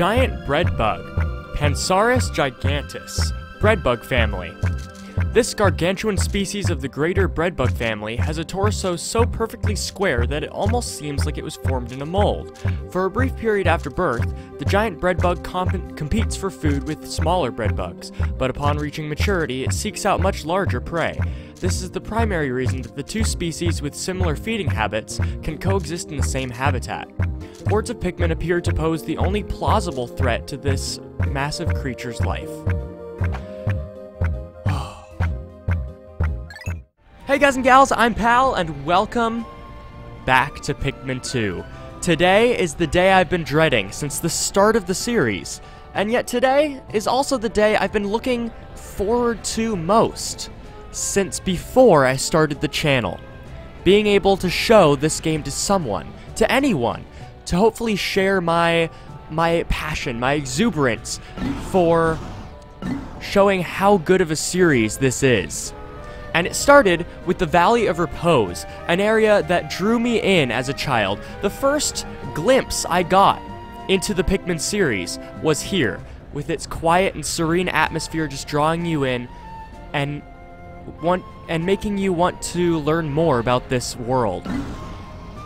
giant bread bug, Pansaurus gigantus, breadbug family. This gargantuan species of the greater breadbug family has a torso so perfectly square that it almost seems like it was formed in a mold. For a brief period after birth, the giant breadbug comp- competes for food with smaller breadbugs, but upon reaching maturity, it seeks out much larger prey. This is the primary reason that the two species with similar feeding habits can coexist in the same habitat. Hordes of Pikmin appear to pose the only plausible threat to this massive creature's life. Hey guys and gals, I'm Pal, and welcome back to Pikmin 2. Today is the day I've been dreading since the start of the series, and yet today is also the day I've been looking forward to most since before I started the channel. Being able to show this game to someone, to anyone, to hopefully share my my passion, my exuberance for showing how good of a series this is. And it started with the Valley of Repose, an area that drew me in as a child. The first glimpse I got into the Pikmin series was here, with its quiet and serene atmosphere just drawing you in and want and making you want to learn more about this world.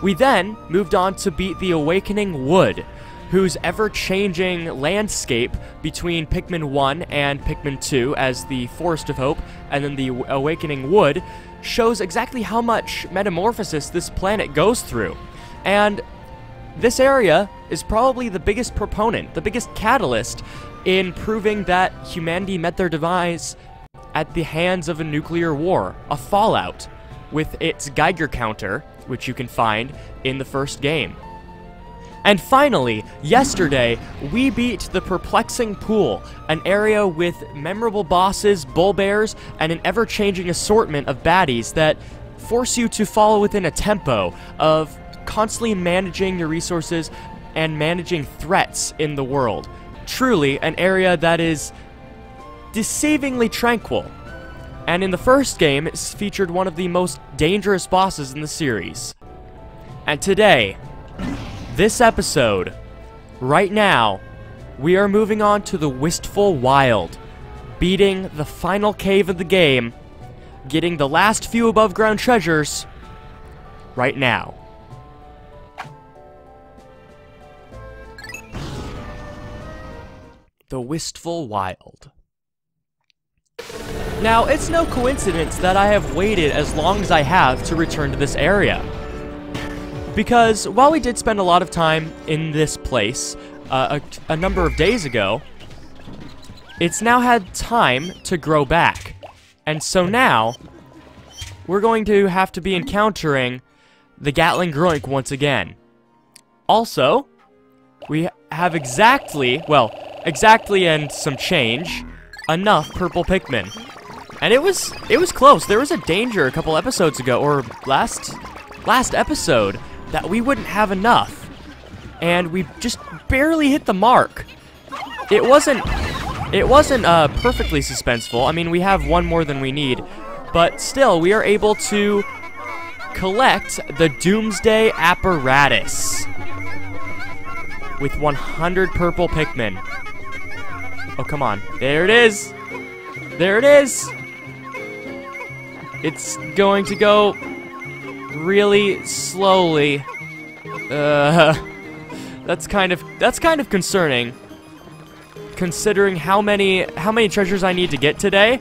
We then moved on to beat the Awakening Wood, whose ever-changing landscape between Pikmin 1 and Pikmin 2 as the Forest of Hope and then the Awakening Wood shows exactly how much metamorphosis this planet goes through. And this area is probably the biggest proponent, the biggest catalyst in proving that humanity met their demise at the hands of a nuclear war, a fallout, with its Geiger counter, which you can find in the first game. And finally, yesterday, we beat the Perplexing Pool, an area with memorable bosses, Bulborbs, and an ever-changing assortment of baddies that force you to follow within a tempo of constantly managing your resources and managing threats in the world. Truly, an area that is deceivingly tranquil. And in the first game, it featured one of the most dangerous bosses in the series. And today, this episode, right now, we are moving on to the Wistful Wild, beating the final cave of the game, getting the last few above ground treasures right now. The Wistful Wild. Now, it's no coincidence that I have waited as long as I have to return to this area. Because while we did spend a lot of time in this place uh, a, a number of days ago, it's now had time to grow back. And so now, we're going to have to be encountering the Gatling Groink once again. Also, we have exactly, well, exactly and some change, enough purple Pikmin. And it was, it was close. There was a danger a couple episodes ago, or last, last episode, that we wouldn't have enough. And we just barely hit the mark. It wasn't, it wasn't uh, perfectly suspenseful. I mean, we have one more than we need. But still, we are able to collect the Doomsday Apparatus with 100 purple Pikmin. Oh, come on. There it is. There it is. It's going to go really slowly. Uh, that's kind of that's kind of concerning, considering how many how many treasures I need to get today.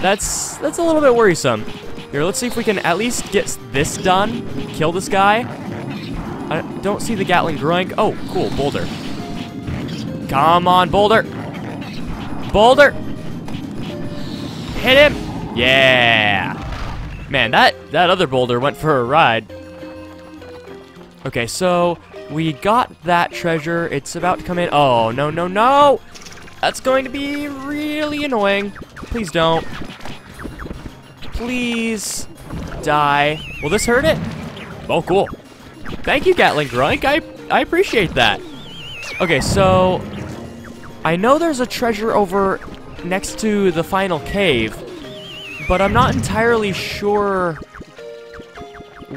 That's that's a little bit worrisome. Here, let's see if we can at least get this done. Kill this guy. I don't see the Gatling Groink. Oh, cool, Boulder. Come on, Boulder. Boulder. Hit him. Yeah. Man, that, that other boulder went for a ride. Okay, so we got that treasure. It's about to come in. Oh, no, no, no. That's going to be really annoying. Please don't. Please die. Will this hurt it? Oh, cool. Thank you, Gatling Groink. I, I appreciate that. Okay, so I know there's a treasure over next to the final cave, but I'm not entirely sure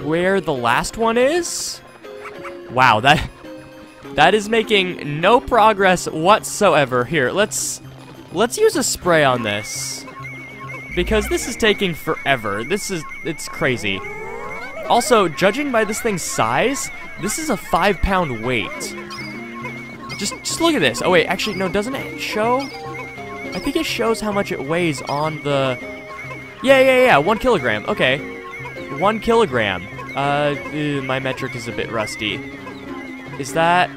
where the last one is. Wow, that That is making no progress whatsoever. Here, let's let's use a spray on this. Because this is taking forever. This is it's crazy. Also, judging by this thing's size, this is a five pound weight. Just just look at this. Oh wait, actually no, doesn't it show? I think it shows how much it weighs on the Yeah, yeah, yeah, one kilogram. Okay. One kilogram. Uh, ew, my metric is a bit rusty. Is that...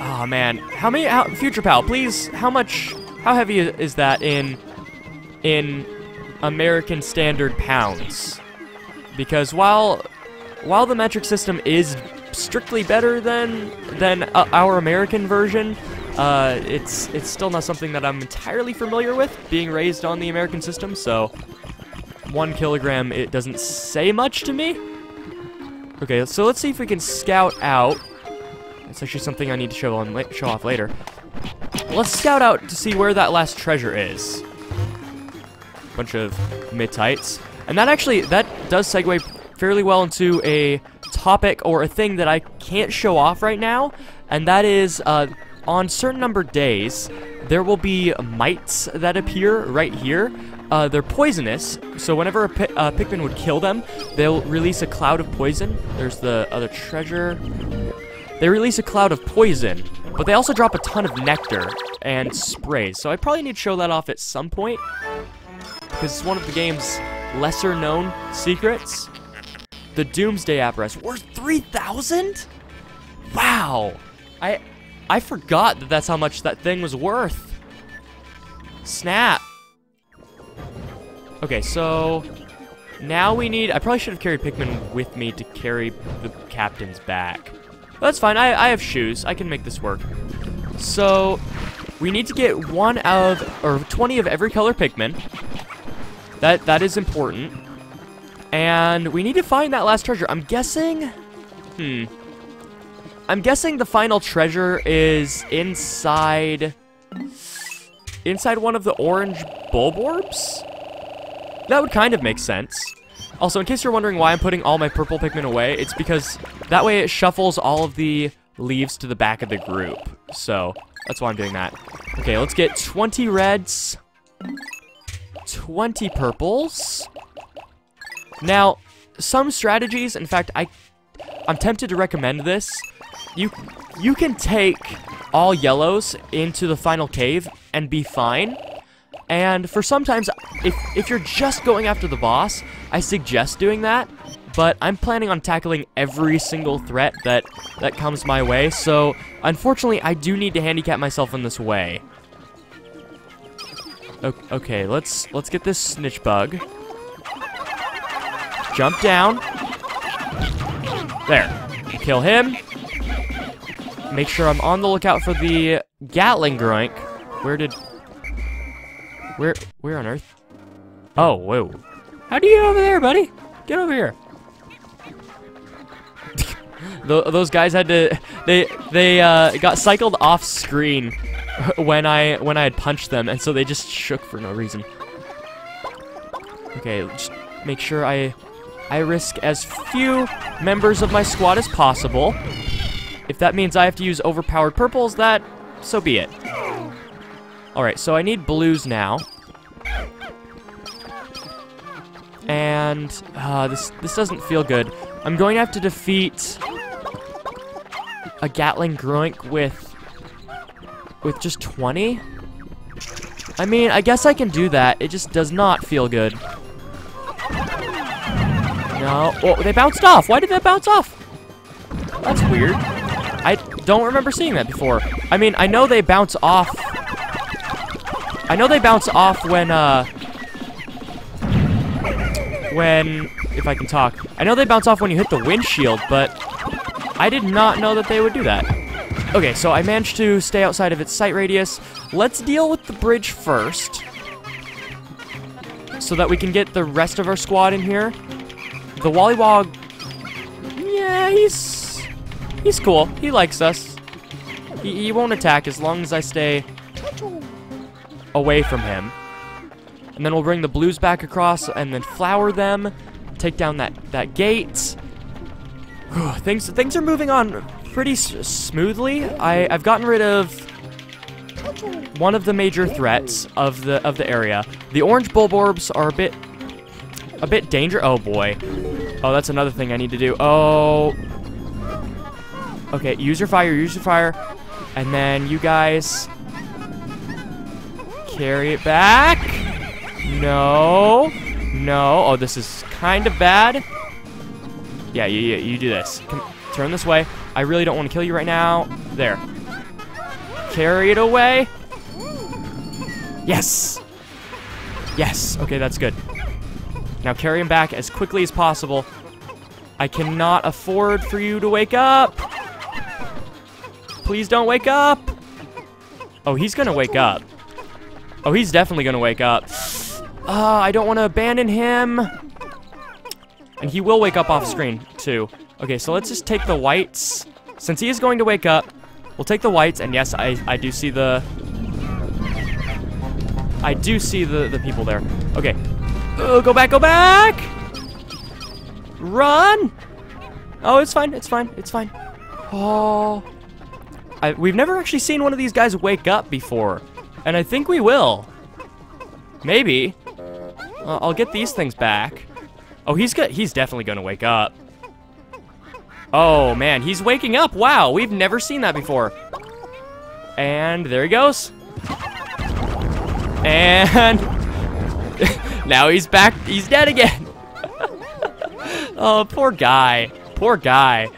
Oh, man. How many... How, Future Pal, please, how much... How heavy is that in... In American Standard pounds? Because while... While the metric system is strictly better than than uh, our American version, uh, it's it's still not something that I'm entirely familiar with, being raised on the American system, so one kilogram, it doesn't say much to me. Okay, so let's see if we can scout out. It's actually something I need to show on show off later. Let's scout out to see where that last treasure is. Bunch of Mitites. And that actually, that does segue fairly well into a topic or a thing that I can't show off right now. And that is, uh, on certain numbered days, there will be mites that appear right here. Uh, they're poisonous, so whenever a pi uh, Pikmin would kill them, they'll release a cloud of poison. There's the other treasure. They release a cloud of poison, but they also drop a ton of nectar and sprays. So I probably need to show that off at some point, because it's one of the game's lesser known secrets. The Doomsday Apparatus, worth 3,000? Wow! I, I forgot that that's how much that thing was worth. Snap. Okay, so now we need... I probably should have carried Pikmin with me to carry the captain's back. But that's fine. I, I have shoes. I can make this work. So we need to get one out of, or 20 of every color Pikmin. That That is important. And we need to find that last treasure. I'm guessing... Hmm. I'm guessing the final treasure is inside... Inside one of the orange Bulborbs? That would kind of make sense. Also, in case you're wondering why I'm putting all my purple Pikmin away, it's because that way it shuffles all of the leaves to the back of the group. So, that's why I'm doing that. Okay, let's get 20 reds, 20 purples. Now, some strategies, in fact, I, I'm tempted to recommend this. You, you can take all yellows into the final cave and be fine. And for sometimes, if, if you're just going after the boss, I suggest doing that. But I'm planning on tackling every single threat that, that comes my way, so unfortunately I do need to handicap myself in this way. Okay, let's let's get this snitch bug. Jump down. There. Kill him. Make sure I'm on the lookout for the Gatling Groink. Where did where, where on earth? Oh, whoa. How do you get over there, buddy? Get over here. those guys had to, they, they, uh, got cycled off screen when I, when I had punched them, and so they just shook for no reason. Okay, just make sure I, I risk as few members of my squad as possible. If that means I have to use overpowered purples, that, so be it. Alright, so I need blues now. And uh, this this doesn't feel good. I'm going to have to defeat a Gatling Groink with with just 20. I mean, I guess I can do that. It just does not feel good. No. Oh, they bounced off. Why did they bounce off? That's weird. I don't remember seeing that before. I mean, I know they bounce off I know they bounce off when, uh... When... If I can talk. I know they bounce off when you hit the windshield, but... I did not know that they would do that. Okay, so I managed to stay outside of its sight radius. Let's deal with the bridge first. So that we can get the rest of our squad in here. The Wollywog... Yeah, he's... He's cool. He likes us. He, he won't attack as long as I stay away from him. And then we'll bring the blues back across and then flower them. Take down that, that gate. things, things are moving on pretty smoothly. I, I've gotten rid of one of the major threats of the of the area. The orange bulborbs are a bit a bit danger. Oh boy. Oh, that's another thing I need to do. Oh. Okay, use your fire, use your fire. And then you guys carry it back. No. No. Oh, this is kind of bad. Yeah, you, you, you do this. Come, turn this way. I really don't want to kill you right now. There. Carry it away. Yes. Yes. Okay, that's good. Now carry him back as quickly as possible. I cannot afford for you to wake up. Please don't wake up. Oh, he's gonna wake up. Oh, he's definitely gonna wake up. Uh, I don't want to abandon him. And he will wake up off screen, too. Okay, so let's just take the whites. Since he is going to wake up, we'll take the whites. And yes, I, I do see the... I do see the, the people there. Okay. Oh, go back, go back! Run! Oh, it's fine, it's fine, it's fine. Oh... I, we've never actually seen one of these guys wake up before. And I think we will. Maybe. Uh, I'll get these things back. Oh, he's got, he's definitely gonna wake up. Oh, man, he's waking up. Wow, we've never seen that before. And there he goes. And now he's back. He's dead again. oh, poor guy. Poor guy.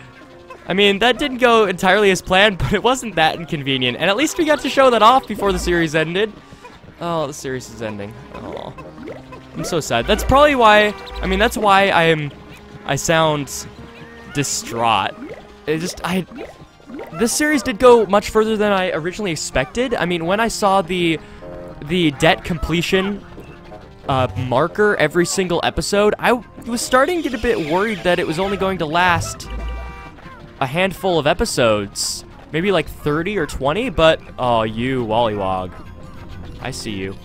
I mean, that didn't go entirely as planned, but it wasn't that inconvenient. And at least we got to show that off before the series ended. Oh, the series is ending. Oh, I'm so sad. That's probably why, I mean, that's why I am, I sound distraught. It just, I, this series did go much further than I originally expected. I mean, when I saw the, the debt completion uh, marker every single episode, I was starting to get a bit worried that it was only going to last a handful of episodes. Maybe like 30 or 20, but... Oh, you, Wollywog. I see you.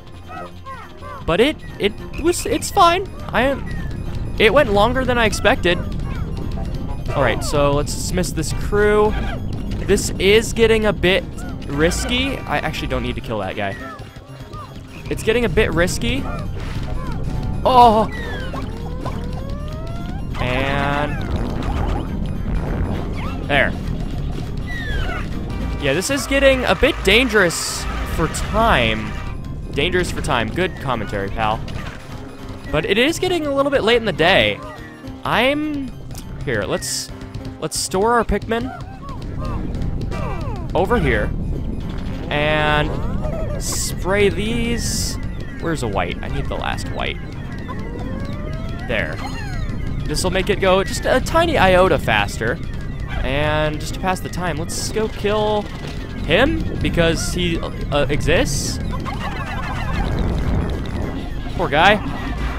But it, it was, it's fine. I am... It went longer than I expected. Alright, so let's dismiss this crew. This is getting a bit risky. I actually don't need to kill that guy. It's getting a bit risky. Oh! And... There. Yeah, this is getting a bit dangerous for time. Dangerous for time. Good commentary, pal. But it is getting a little bit late in the day. I'm... Here, let's... Let's store our Pikmin over here. And spray these... Where's a white? I need the last white. There. This will make it go just a tiny iota faster. And just to pass the time, let's go kill him because he uh, exists. Poor guy.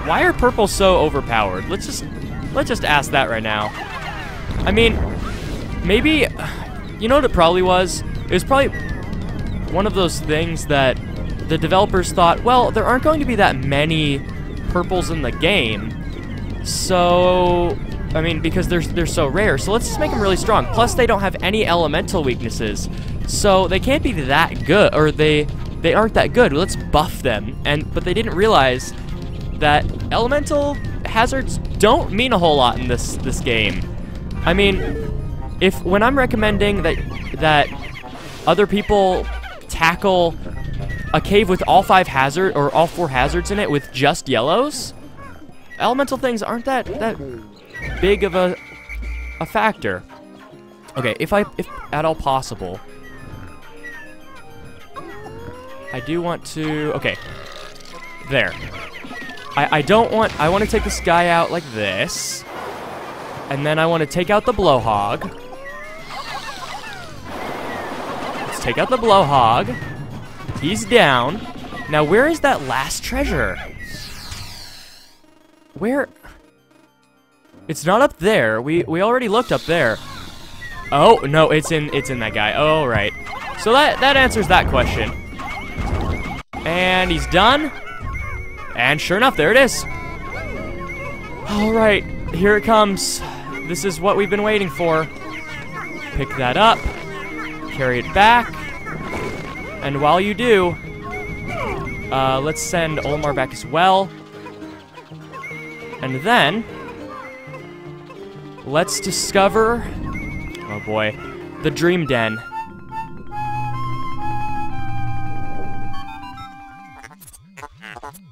Why are purple so overpowered? Let's just let's just ask that right now. I mean, maybe you know what it probably was? It was probably one of those things that the developers thought, well, there aren't going to be that many purples in the game. So I mean, because they're, they're so rare. So let's just make them really strong. Plus, they don't have any elemental weaknesses. So they can't be that good, or they they aren't that good. Let's buff them. And But they didn't realize that elemental hazards don't mean a whole lot in this, this game. I mean, if when I'm recommending that that other people tackle a cave with all five hazard or all four hazards in it with just yellows, elemental things aren't that that big of a, a factor. Okay, if I, if at all possible, I do want to, okay, there. I, I don't want, I want to take this guy out like this, and then I want to take out the blowhog. Let's take out the blowhog. He's down. Now, where is that last treasure? Where, it's not up there. We we already looked up there. Oh, no, it's in it's in that guy. Oh, right. So that that answers that question. And he's done. And sure enough, there it is. All right, here it comes. This is what we've been waiting for. Pick that up, carry it back, and while you do, uh, let's send Olimar back as well. And then, let's discover, oh boy, the Dream Den.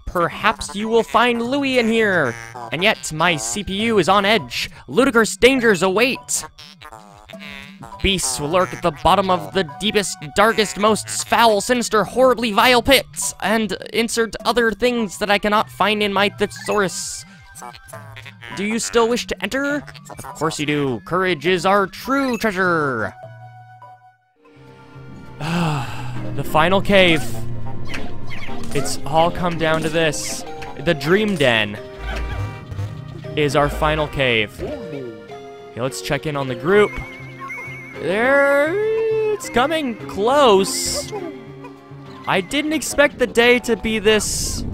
Perhaps you will find Louie in here. And yet, my CPU is on edge. Ludicrous dangers await. Beasts will lurk at the bottom of the deepest, darkest, most foul, sinister, horribly vile pits, and insert other things that I cannot find in my thesaurus. Do you still wish to enter? Of course you do. Courage is our true treasure. the final cave. It's all come down to this. The Dream Den is our final cave. Okay, let's check in on the group. There, it's coming close. I didn't expect the day to be this,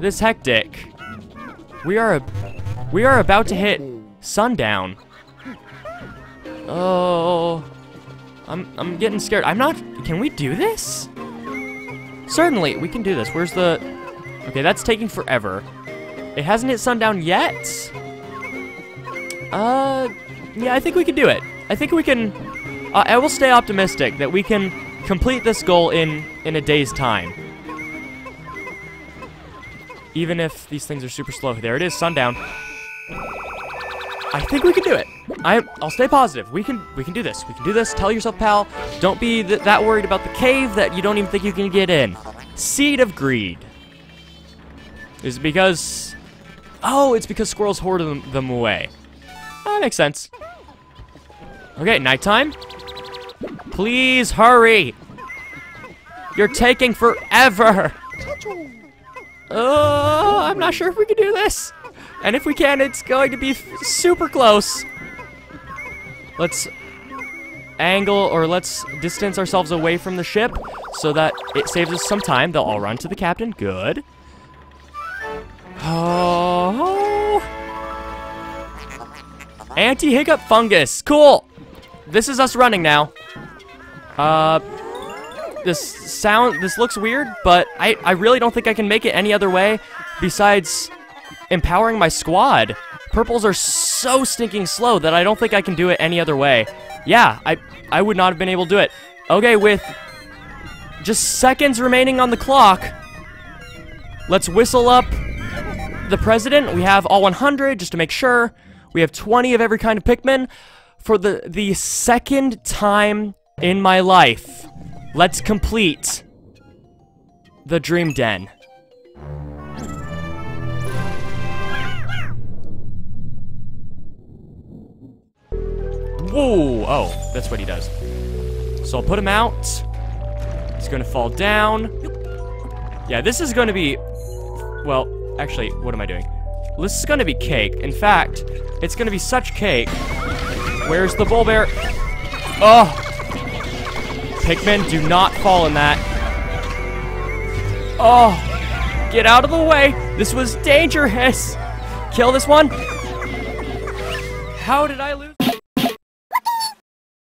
this hectic. We are, we are about to hit sundown. Oh, I'm, I'm getting scared. I'm not, can we do this? Certainly, we can do this. Where's the... Okay, that's taking forever. It hasn't hit sundown yet? Uh, yeah, I think we can do it. I think we can... Uh, I will stay optimistic that we can complete this goal in, in a day's time. Even if these things are super slow. There it is, sundown. I think we can do it. I, I'll stay positive. We can we can do this. We can do this. Tell yourself, pal. Don't be th that worried about the cave that you don't even think you can get in. Seed of Greed. Is it because... Oh, it's because squirrels hoard them, them away. Ah, that makes sense. Okay, nighttime. Please hurry. You're taking forever. Oh, I'm not sure if we can do this. And if we can, it's going to be super close. Let's angle or let's distance ourselves away from the ship so that it saves us some time. They'll all run to the captain. Good. Oh. Anti-hiccup fungus. Cool. This is us running now. Uh, this sound, this looks weird, but I, I really don't think I can make it any other way besides empowering my squad. Purples are so stinking slow that I don't think I can do it any other way. Yeah, I, I would not have been able to do it. Okay, with just seconds remaining on the clock, let's whistle up the president. We have all 100, just to make sure. We have 20 of every kind of Pikmin. For the, the second time in my life, let's complete the Dream Den. Whoa! Oh, that's what he does. So I'll put him out. He's gonna fall down. Yeah, this is gonna be... Well, actually, what am I doing? This is gonna be cake. In fact, it's gonna be such cake. Where's the Bulborb? Oh! Pikmin, do not fall in that. Oh! Get out of the way! This was dangerous! Kill this one! How did I lose?